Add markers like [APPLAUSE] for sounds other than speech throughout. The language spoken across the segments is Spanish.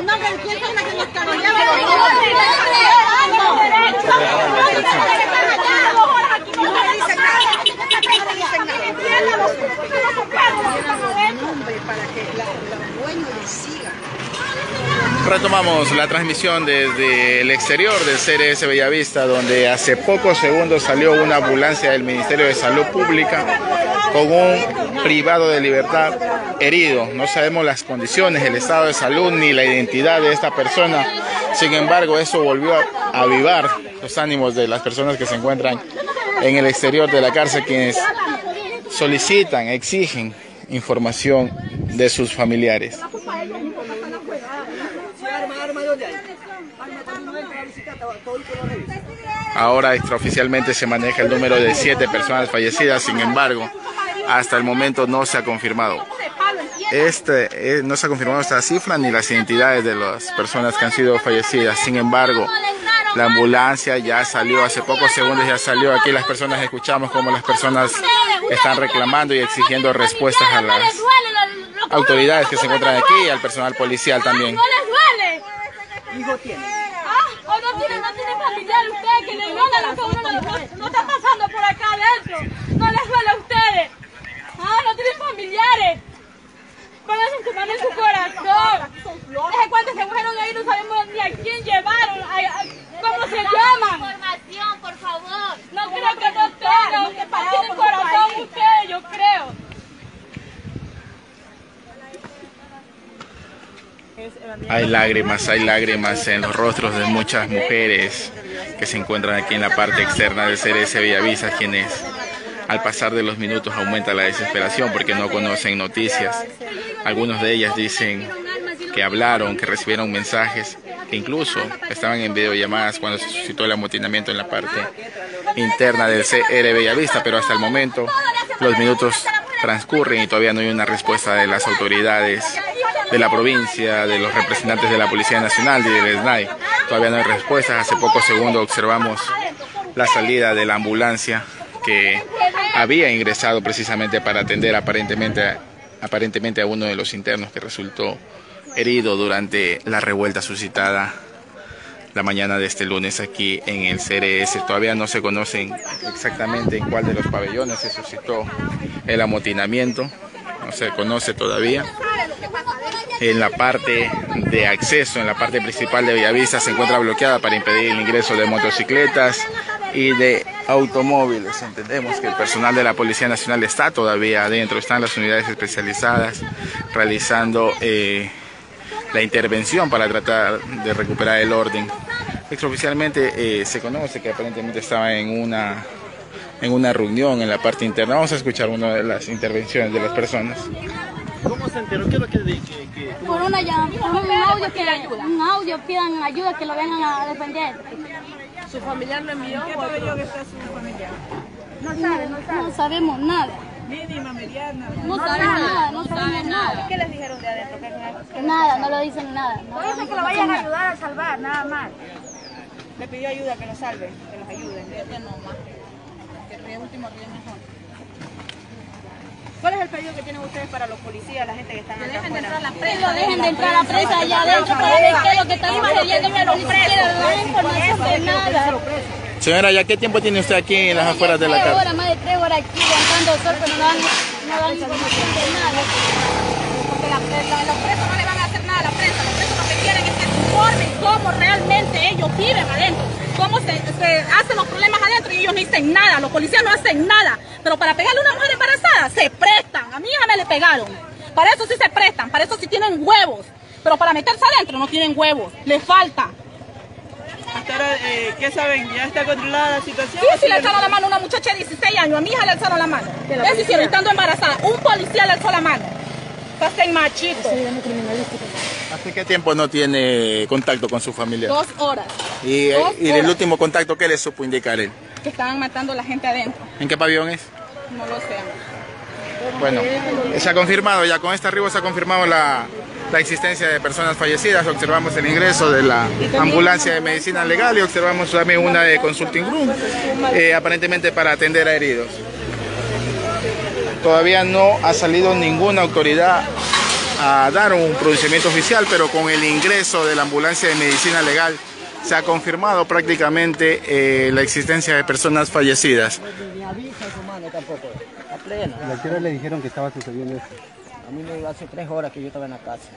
de quién son las que nos caronean. Retomamos la transmisión desde el exterior del CRS Bellavista, donde hace pocos segundos salió una ambulancia del Ministerio de Salud Pública con un privado de libertad herido. No sabemos las condiciones, el estado de salud ni la identidad de esta persona. Sin embargo, eso volvió a avivar los ánimos de las personas que se encuentran en el exterior de la cárcel, quienes solicitan, exigen información de sus familiares. Ahora extraoficialmente se maneja el número de siete personas fallecidas, sin embargo, hasta el momento no se ha confirmado. Este, eh, no se ha confirmado esta cifra ni las identidades de las personas que han sido fallecidas. Sin embargo, la ambulancia ya salió hace pocos segundos, ya salió. Aquí las personas escuchamos como las personas están reclamando y exigiendo respuestas a las autoridades que se encuentran aquí y al personal policial también. Hijo tiene. Ah, o no tiene, no tiene familiar usted que le duele lo que uno no, no está pasando por acá adentro. No les duele a ustedes. Ah, no tienen familiares. Pónganse su mano en su corazón. Desde cuando se fueron ahí no sabemos ni a quién llevaron, a, a, cómo se llaman. información, por favor. No creo que no tengan, que tienen corazón ustedes, yo creo. Hay lágrimas, hay lágrimas en los rostros de muchas mujeres que se encuentran aquí en la parte externa del CRS Villavisa, quienes al pasar de los minutos aumenta la desesperación porque no conocen noticias. Algunos de ellas dicen que hablaron, que recibieron mensajes, que incluso estaban en videollamadas cuando se suscitó el amotinamiento en la parte interna del CR Bellavista, pero hasta el momento los minutos transcurren y todavía no hay una respuesta de las autoridades de la provincia, de los representantes de la Policía Nacional y del SNAI. Todavía no hay respuestas. Hace pocos segundos observamos la salida de la ambulancia que había ingresado precisamente para atender aparentemente, aparentemente a uno de los internos que resultó herido durante la revuelta suscitada la mañana de este lunes aquí en el CRS. Todavía no se conocen exactamente en cuál de los pabellones se suscitó el amotinamiento, no se conoce todavía. En la parte de acceso, en la parte principal de Villavista, se encuentra bloqueada para impedir el ingreso de motocicletas y de automóviles. Entendemos que el personal de la Policía Nacional está todavía adentro, están las unidades especializadas realizando eh, la intervención para tratar de recuperar el orden. Extraoficialmente eh, se conoce que aparentemente estaba en una en una reunión en la parte interna. Vamos a escuchar una de las intervenciones de las personas. ¿Cómo se enteró? ¿Qué es lo que, que, que Por una llamada, un audio, que, un audio pidan ayuda que lo vengan a defender. ¿Su familiar lo envió? ¿Qué pabellón está su familiar? No sabe, no sabe. No sabemos nada. Mínima, mediana. No sabemos nada, no sabemos nada. ¿Qué les dijeron de adentro? ¿Qué- qué- Nada, no lo dicen nada. Por eso que lo vayan a ayudar a salvar, nada más. Le pidió ayuda que lo salve, que los ayude. Que último día mejor. ¿Cuál es el pedido que tienen ustedes para los policías, la gente que están acá afuera? Que lo dejen de entrar a la presa allá adentro para ver qué es lo que está sucediendo, pero ni siquiera dan información de nada. Señora, ¿ya qué tiempo tiene usted aquí en las afueras de la Tres cárcel? horas, más de tres horas aquí aguantando sol, pero no dan, no dan información de nada. Porque la, la- los presos no le van a hacer nada a la prensa. Los presos lo que quieren es que se informen cómo realmente ellos viven adentro. Cómo se, se hacen los problemas adentro y ellos no dicen nada. Los policías no hacen nada. Pero para pegarle a una mujer embarazada se prestan. A mi hija me le pegaron. Para eso sí se prestan. Para eso sí tienen huevos. Pero para meterse adentro no tienen huevos. Les falta. Hasta ahora, eh, ¿qué saben? ¿Ya está controlada la situación? Sí, sí le alzaron la mano a una muchacha de 16 años. A mi hija le alzaron la mano. Eso hicieron, estando embarazada. Un policía le alzó la mano. Estás en machito. ¿Hace qué tiempo no tiene contacto con su familia? Dos horas. Y, eh, dos y el horas. último contacto, ¿qué le supo indicar él? Que estaban matando a la gente adentro. ¿En qué pabellón es? No lo sé. Bueno, se ha confirmado, ya con este arribo se ha confirmado la, la existencia de personas fallecidas. Observamos el ingreso de la ambulancia de medicina legal y observamos también una de consulting room, eh, aparentemente para atender a heridos. Todavía no ha salido ninguna autoridad a dar un pronunciamiento oficial, pero con el ingreso de la ambulancia de medicina legal se ha confirmado prácticamente eh, la existencia de personas fallecidas. A plena. ¿Y a qué hora le dijeron que estaba sucediendo esto? A mí me hace tres horas que yo estaba en la casa.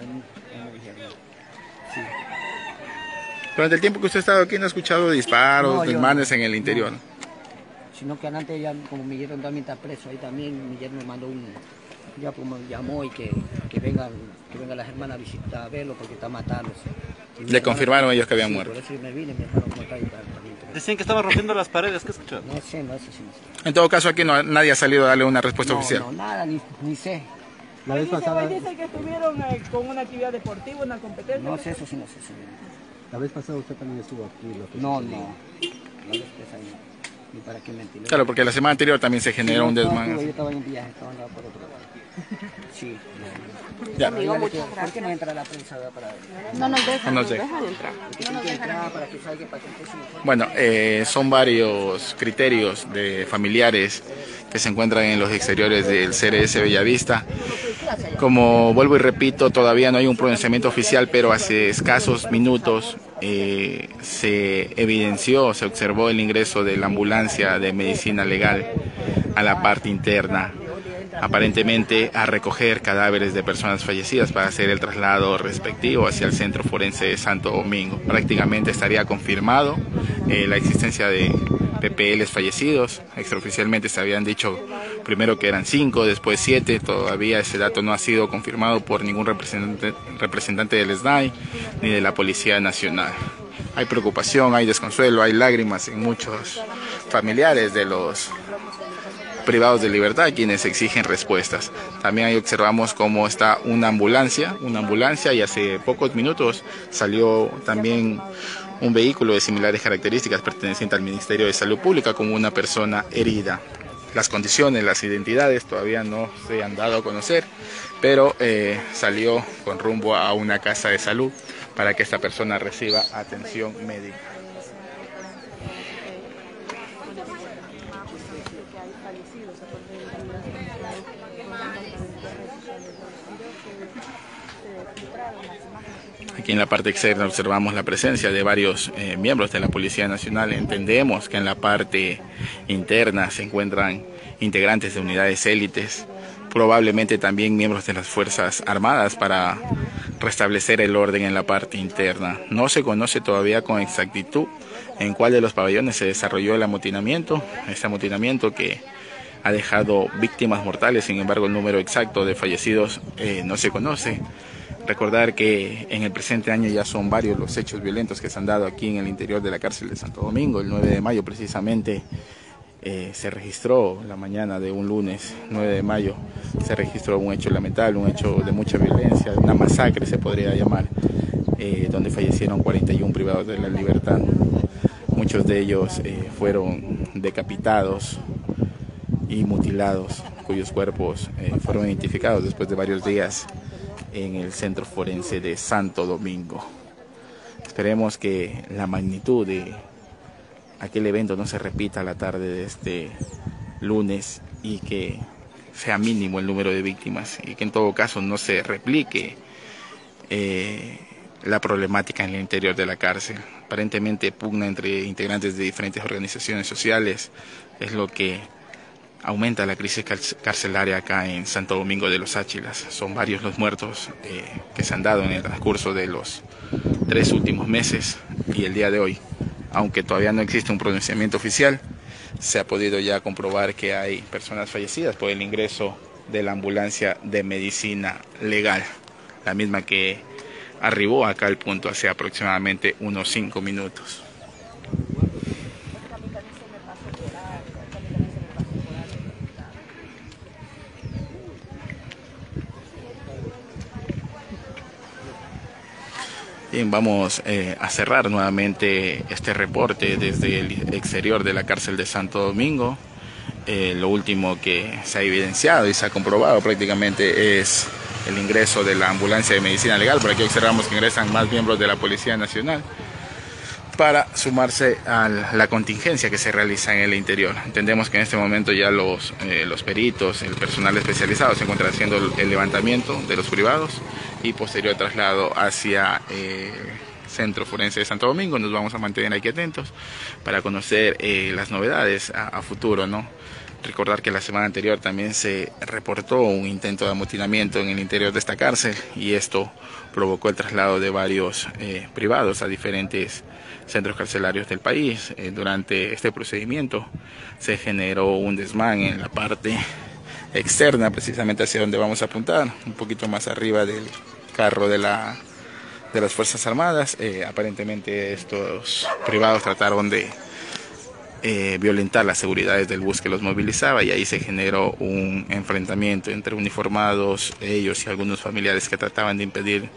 Ahí- ahí me dijeron. Sí. Durante el tiempo que usted ha estado aquí no ha escuchado disparos, desmanes no. en el interior. Sino que antes ya, como mi yerno también está preso, ahí también mi yerno me mandó un, ya como me llamó y que, que vengan, que vengan las hermanas a visitar a verlo porque está matándose. Y Le confirmaron ellos que habían Sí, muerto. Por eso yo me vine, mi hermano como está ahí Decían que estaba rompiendo las paredes, ¿qué escucharon? No sé, no sé si no sé. En todo caso aquí no, nadie ha salido a darle una respuesta No, oficial. no, nada, ni, ni sé. La vez Dice, pasada, dice que estuvieron eh, con una actividad deportiva, una competencia. No sé eso sí, no sé. Sí. la vez pasada usted también estuvo aquí. lo que No, no. No después ahí. Ni para qué mentir. Claro, porque la semana anterior también se generó un desmán. Yo estaba en viaje, estaba andando por otro lado. [LAUGHS] Sí. Ya. Amigo, ¿Por qué no entra la prensa para ver? No nos dejan, No nos sé. dejan entrar. Tiene que entrar para que salga para que usted se informe. Bueno, eh, son varios criterios de familiares que se encuentran en los exteriores del CRS Bellavista. Como vuelvo y repito, todavía no hay un pronunciamiento oficial, pero hace escasos minutos se evidenció, se observó el ingreso de la ambulancia de medicina legal a la parte interna, aparentemente a recoger cadáveres de personas fallecidas para hacer el traslado respectivo hacia el centro forense de Santo Domingo. Prácticamente estaría confirmado eh, la existencia de PPLs fallecidos. Extraoficialmente se habían dicho primero que eran cinco, después siete. Todavía ese dato no ha sido confirmado por ningún representante, del SNAI ni de la Policía Nacional. Hay preocupación, hay desconsuelo, hay lágrimas en muchos familiares de los privados de libertad quienes exigen respuestas. También ahí observamos cómo está una ambulancia, una ambulancia y hace pocos minutos salió también un vehículo de similares características perteneciente al Ministerio de Salud Pública con una persona herida. Las condiciones, las identidades todavía no se han dado a conocer, pero eh, salió con rumbo a una casa de salud para que esta persona reciba atención médica. Aquí en la parte externa observamos la presencia de varios eh, miembros de la Policía Nacional. Entendemos que en la parte interna se encuentran integrantes de unidades élites, probablemente también miembros de las Fuerzas Armadas para restablecer el orden en la parte interna. No se conoce todavía con exactitud en cuál de los pabellones se desarrolló el amotinamiento, este amotinamiento que ha dejado víctimas mortales, sin embargo el número exacto de fallecidos eh, no se conoce. Recordar que en el presente año ya son varios los hechos violentos que se han dado aquí en el interior de la cárcel de Santo Domingo. El 9 de mayo precisamente eh, se registró, la mañana de un lunes 9 de mayo, se registró un hecho lamentable, un hecho de mucha violencia, una masacre se podría llamar, eh, donde fallecieron 41 privados de la libertad. Muchos de ellos eh, fueron decapitados y mutilados, cuyos cuerpos fueron identificados después de varios días en el centro forense de Santo Domingo. Esperemos que la magnitud de aquel evento no se repita la tarde de este lunes y que sea mínimo el número de víctimas y que en todo caso no se replique eh, la problemática en el interior de la cárcel. Aparentemente pugna entre integrantes de diferentes organizaciones sociales es lo que aumenta la crisis carcelaria acá en Santo Domingo de los Áchilas. Son varios los muertos eh, que se han dado en el transcurso de los tres últimos meses y el día de hoy. Aunque todavía no existe un pronunciamiento oficial, se ha podido ya comprobar que hay personas fallecidas por el ingreso de la ambulancia de medicina legal, la misma que arribó acá al punto hace aproximadamente unos cinco minutos. Bien, vamos eh, a cerrar nuevamente este reporte desde el exterior de la cárcel de Santo Domingo. Eh, lo último que se ha evidenciado y se ha comprobado prácticamente es el ingreso de la ambulancia de medicina legal. Por aquí observamos que ingresan más miembros de la Policía Nacional. Para sumarse a la contingencia que se realiza en el interior. Entendemos que en este momento ya los, eh, los peritos, el personal especializado se encuentra haciendo el levantamiento de los privados y posterior traslado hacia eh, Centro Forense de Santo Domingo. Nos vamos a mantener aquí atentos para conocer eh, las novedades a, a futuro, ¿no? Recordar que la semana anterior también se reportó un intento de amotinamiento en el interior de esta cárcel y esto provocó el traslado de varios eh, privados a diferentes centros carcelarios del país. Eh, durante este procedimiento se generó un desmán en la parte externa, precisamente hacia donde vamos a apuntar, un poquito más arriba del carro de la de las Fuerzas Armadas. Eh, aparentemente estos privados trataron de eh, violentar las seguridades del bus que los movilizaba y ahí se generó un enfrentamiento entre uniformados, ellos y algunos familiares que trataban de impedir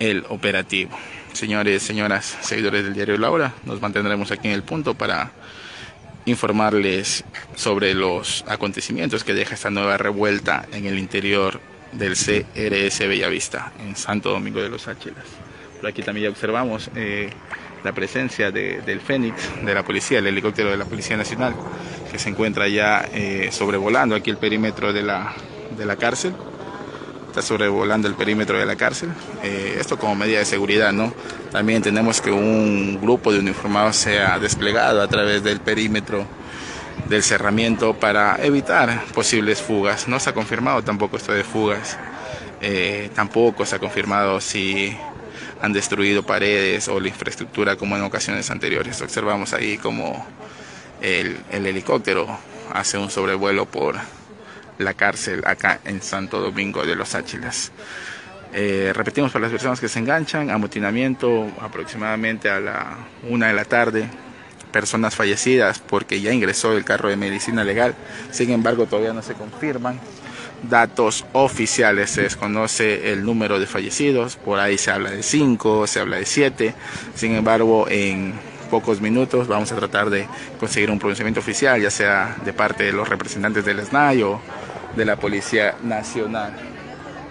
el operativo. Señores, señoras, seguidores del diario La Hora, nos mantendremos aquí en el punto para informarles sobre los acontecimientos que deja esta nueva revuelta en el interior del CRS Bellavista en Santo Domingo de los Áchilas. Por aquí también ya observamos eh, la presencia de, del Fénix, de la policía, el helicóptero de la Policía Nacional, que se encuentra ya eh, sobrevolando aquí el perímetro de la, de la cárcel. Está sobrevolando el perímetro de la cárcel. Eh, esto como medida de seguridad, ¿no? También tenemos que un grupo de uniformados se ha desplegado a través del perímetro del cerramiento para evitar posibles fugas. No se ha confirmado tampoco esto de fugas. Eh, tampoco se ha confirmado si han destruido paredes o la infraestructura como en ocasiones anteriores. Observamos ahí como el, el helicóptero hace un sobrevuelo por la cárcel acá en Santo Domingo de los Áchilas. Eh, repetimos para las personas que se enganchan, amotinamiento aproximadamente a la una de la tarde, personas fallecidas porque ya ingresó el carro de medicina legal, sin embargo todavía no se confirman datos oficiales, se desconoce el número de fallecidos, por ahí se habla de 5, se habla de 7, sin embargo en pocos minutos vamos a tratar de conseguir un pronunciamiento oficial, ya sea de parte de los representantes del SNAI o de la Policía Nacional.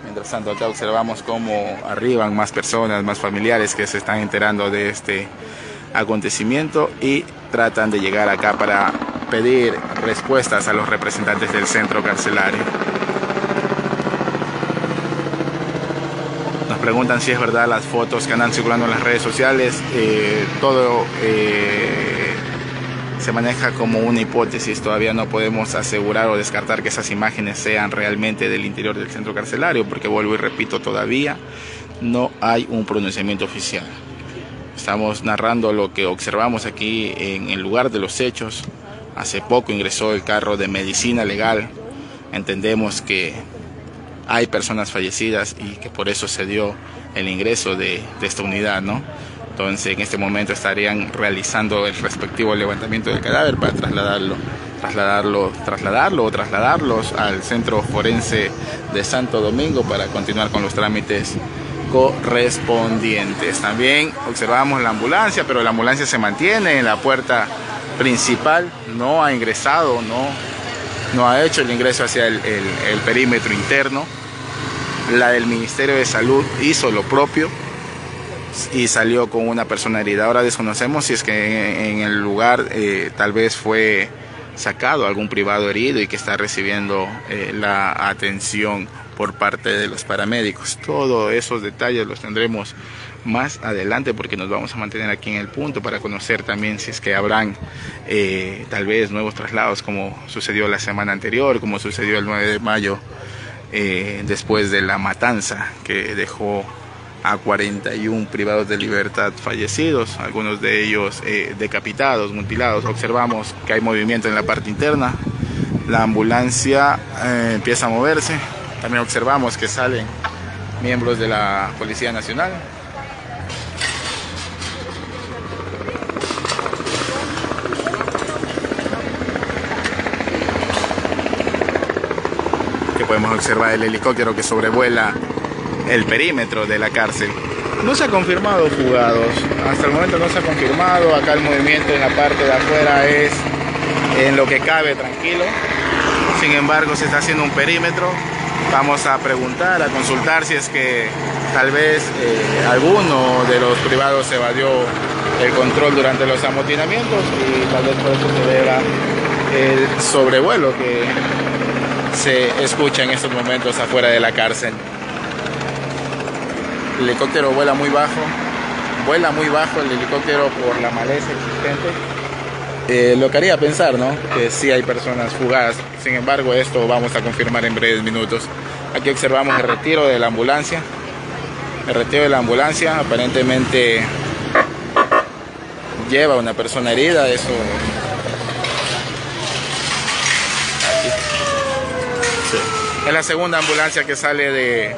Mientras tanto acá observamos cómo arriban más personas, más familiares que se están enterando de este acontecimiento y tratan de llegar acá para pedir respuestas a los representantes del centro carcelario. Preguntan si es verdad las fotos que andan circulando en las redes sociales. Eh, todo eh, se maneja como una hipótesis. Todavía no podemos asegurar o descartar que esas imágenes sean realmente del interior del centro carcelario, porque vuelvo y repito, todavía no hay un pronunciamiento oficial. Estamos narrando lo que observamos aquí en el lugar de los hechos. Hace poco ingresó el carro de medicina legal. Entendemos que hay personas fallecidas y que por eso se dio el ingreso de, esta unidad, ¿no? Entonces en este momento estarían realizando el respectivo levantamiento del cadáver para trasladarlo, trasladarlo, trasladarlo o trasladarlos al centro forense de Santo Domingo para continuar con los trámites correspondientes. También observamos la ambulancia, pero la ambulancia se mantiene en la puerta principal, no ha ingresado, no, no ha hecho el ingreso hacia el, el, perímetro interno. La del Ministerio de Salud hizo lo propio y salió con una persona herida. Ahora desconocemos si es que en, en el lugar eh, tal vez fue sacado algún privado herido y que está recibiendo eh, la atención por parte de los paramédicos. Todos esos detalles los tendremos más adelante porque nos vamos a mantener aquí en el punto para conocer también si es que habrán eh, tal vez nuevos traslados como sucedió la semana anterior, como sucedió el 9 de mayo eh, después de la matanza que dejó a 41 privados de libertad fallecidos, algunos de ellos eh, decapitados, mutilados. Observamos que hay movimiento en la parte interna, la ambulancia empieza a moverse, también observamos que salen miembros de la Policía Nacional. Podemos observar el helicóptero que sobrevuela el perímetro de la cárcel. No se ha confirmado fugados, hasta el momento no se ha confirmado, acá el movimiento en la parte de afuera es en lo que cabe tranquilo, sin embargo se está haciendo un perímetro, vamos a preguntar, a consultar si es que tal vez eh, alguno de los privados evadió el control durante los amotinamientos y tal vez por eso se el sobrevuelo que se escucha en estos momentos afuera de la cárcel. El helicóptero vuela muy bajo, vuela muy bajo el helicóptero por la maleza existente. Eh, lo que haría pensar, ¿no? Que sí hay personas fugadas. Sin embargo, esto vamos a confirmar en breves minutos. Aquí observamos el retiro de la ambulancia. El retiro de la ambulancia aparentemente lleva a una persona herida. Eso. Es la segunda ambulancia que sale de.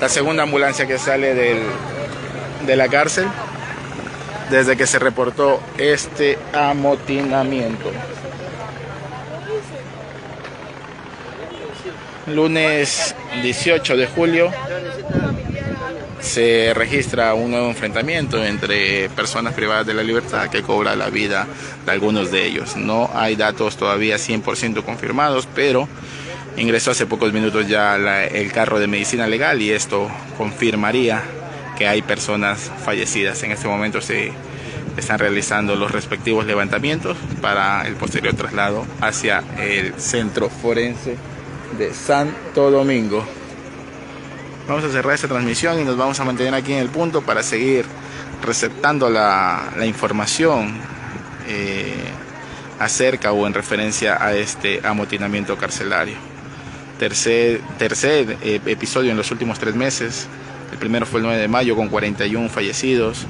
La segunda ambulancia que sale del, de la cárcel desde que se reportó este amotinamiento. Lunes 18 de julio se registra un nuevo enfrentamiento entre personas privadas de la libertad que cobra la vida de algunos de ellos. No hay datos todavía 100% confirmados, pero ingresó hace pocos minutos ya el carro de medicina legal y esto confirmaría que hay personas fallecidas. En este momento se están realizando los respectivos levantamientos para el posterior traslado hacia el centro forense de Santo Domingo. Vamos a cerrar esta transmisión y nos vamos a mantener aquí en el punto para seguir receptando la, la información eh, acerca o en referencia a este amotinamiento carcelario. Tercer, eh, episodio en los últimos tres meses. El primero fue el 9 de mayo con 41 fallecidos.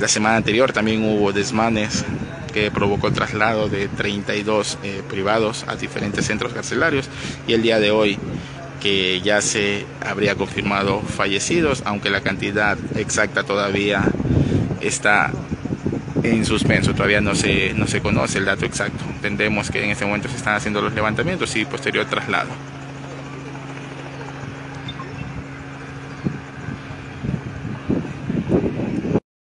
La semana anterior también hubo desmanes que provocó el traslado de 32 eh, privados a diferentes centros carcelarios y el día de hoy que ya se habría confirmado fallecidos, aunque la cantidad exacta todavía está en suspenso, todavía no se, no se conoce el dato exacto. Entendemos que en este momento se están haciendo los levantamientos y posterior traslado.